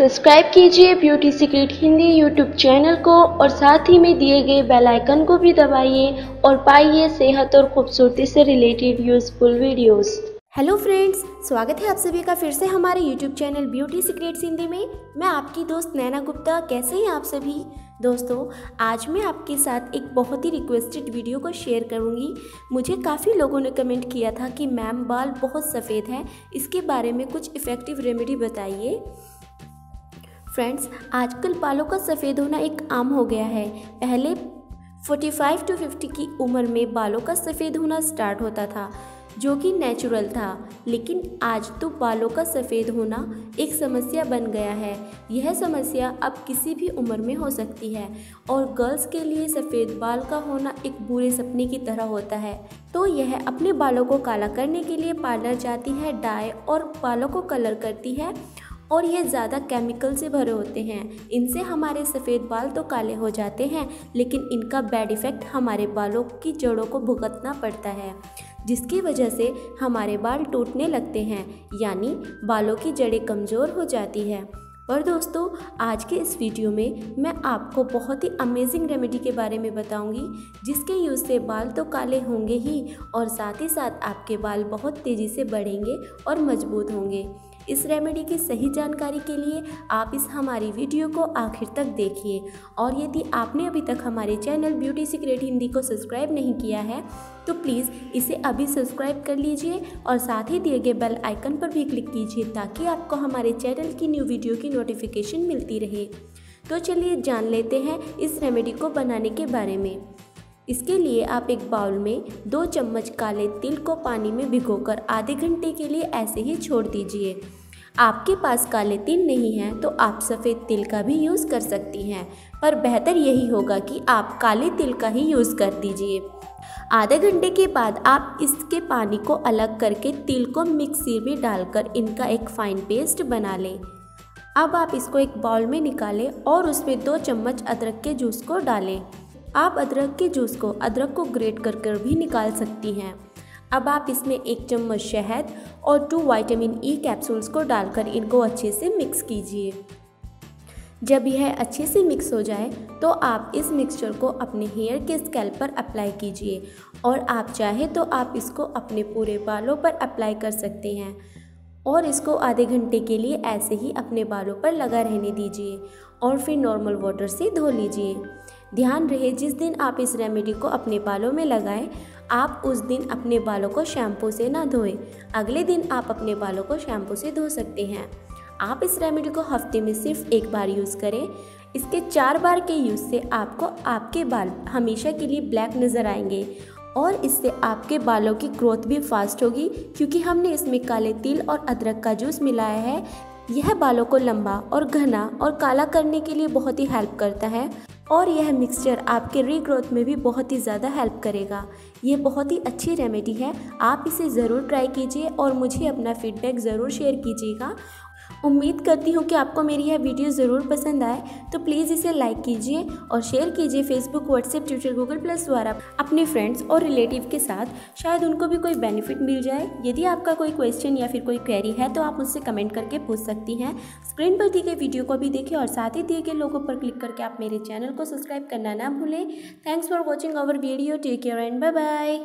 Subscribe कीजिए beauty secret Hindi YouTube channel को और साथ ही में दिए गए बेल आइकन को भी दबाइए और पाइए सेहत और खूबसूरती से related useful videos hello friends, स्वागत है आप सभी का फिर से हमारे YouTube channel beauty secrets Hindi में। मैं आपकी दोस्त नैना गुप्ता, कैसे हैं आप सभी? दोस्तों, आज मैं आपके साथ एक बहुत ही रिक्वेस्टेड वीडियो को शेयर करूँगी। मुझे काफ़ी लोगों ने कमेंट किया था कि मैम बाल बहुत सफ़ेद हैं, इसके बारे में कुछ इफ़ेक्टिव रेमेडी बताइए। फ्रेंड्स आजकल बालों का सफ़ेद होना एक आम हो गया है। पहले 45 टू 50 की उम्र में बालों का सफ़ेद होना स्टार्ट होता था, जो कि नेचुरल था। लेकिन आज तो बालों का सफ़ेद होना एक समस्या बन गया है। यह समस्या अब किसी भी उम्र में हो सकती है और गर्ल्स के लिए सफ़ेद बाल का होना एक बुरे सपने की तरह होता है। तो यह अपने बालों को काला करने के लिए पार्लर जाती है, डाई और बालों को कलर करती है और ये ज़्यादा केमिकल से भरे होते हैं। इनसे हमारे सफ़ेद बाल तो काले हो जाते हैं, लेकिन इनका बैड इफ़ेक्ट हमारे बालों की जड़ों को भुगतना पड़ता है, जिसकी वजह से हमारे बाल टूटने लगते हैं, यानी बालों की जड़ें कमज़ोर हो जाती है। और दोस्तों, आज के इस वीडियो में मैं आपको बहुत ही अमेजिंग रेमेडी के बारे में बताऊँगी, जिसके यूज़ से बाल तो काले होंगे ही, और साथ ही साथ आपके बाल बहुत तेज़ी से बढ़ेंगे और मज़बूत होंगे। इस रेमेडी की सही जानकारी के लिए आप इस हमारी वीडियो को आखिर तक देखिए। और यदि आपने अभी तक हमारे चैनल ब्यूटी सीक्रेट हिंदी को सब्सक्राइब नहीं किया है तो प्लीज़ इसे अभी सब्सक्राइब कर लीजिए और साथ ही दिए गए बेल आइकन पर भी क्लिक कीजिए ताकि आपको हमारे चैनल की न्यू वीडियो की नोटिफिकेशन मिलती रहे। तो चलिए जान लेते हैं इस रेमेडी को बनाने के बारे में। इसके लिए आप एक बाउल में दो चम्मच काले तिल को पानी में भिगोकर आधे घंटे के लिए ऐसे ही छोड़ दीजिए। आपके पास काले तिल नहीं है तो आप सफ़ेद तिल का भी यूज़ कर सकती हैं। पर बेहतर यही होगा कि आप काले तिल का ही यूज़ कर दीजिए। आधे घंटे के बाद आप इसके पानी को अलग करके तिल को मिक्सी में डालकर इनका एक फाइन पेस्ट बना लें। अब आप इसको एक बाउल में निकालें और उसमें दो चम्मच अदरक के जूस को डालें। आप अदरक के जूस को अदरक को ग्रेट कर कर भी निकाल सकती हैं। अब आप इसमें एक चम्मच शहद और टू वाइटामिन ई कैप्सूल्स को डालकर इनको अच्छे से मिक्स कीजिए। जब यह अच्छे से मिक्स हो जाए तो आप इस मिक्सचर को अपने हेयर के स्कैल्प पर अप्लाई कीजिए और आप चाहे तो आप इसको अपने पूरे बालों पर अप्लाई कर सकते हैं। और इसको आधे घंटे के लिए ऐसे ही अपने बालों पर लगा रहने दीजिए और फिर नॉर्मल वाटर से धो लीजिए। ध्यान रहे, जिस दिन आप इस रेमेडी को अपने बालों में लगाएँ आप उस दिन अपने बालों को शैम्पू से ना धोएँ। अगले दिन आप अपने बालों को शैम्पू से धो सकते हैं। आप इस रेमेडी को हफ़्ते में सिर्फ़ एक बार यूज़ करें। इसके चार बार के यूज़ से आपको आपके बाल हमेशा के लिए ब्लैक नज़र आएँगे और इससे आपके बालों की ग्रोथ भी फास्ट होगी क्योंकि हमने इसमें काले तिल और अदरक का जूस मिलाया है। यह बालों को लंबा और घना और काला करने के लिए बहुत ही हेल्प करता है। और यह मिक्सचर आपके रीग्रोथ में भी बहुत ही ज़्यादा हेल्प करेगा। ये बहुत ही अच्छी रेमेडी है। आप इसे ज़रूर ट्राई कीजिए और मुझे अपना फीडबैक ज़रूर शेयर कीजिएगा। उम्मीद करती हूँ कि आपको मेरी यह वीडियो ज़रूर पसंद आए तो प्लीज़ इसे लाइक कीजिए और शेयर कीजिए Facebook WhatsApp Twitter Google plus द्वारा अपने फ्रेंड्स और रिलेटिव के साथ। शायद उनको भी कोई बेनिफिट मिल जाए। यदि आपका कोई क्वेश्चन या फिर कोई क्वेरी है तो आप मुझसे कमेंट करके पूछ सकती हैं। स्क्रीन पर दी गई वीडियो को भी देखें और साथ ही दिए गए लोगों पर क्लिक करके आप मेरे चैनल को सब्सक्राइब करना ना भूलें। Thanks for watching our video take care and bye bye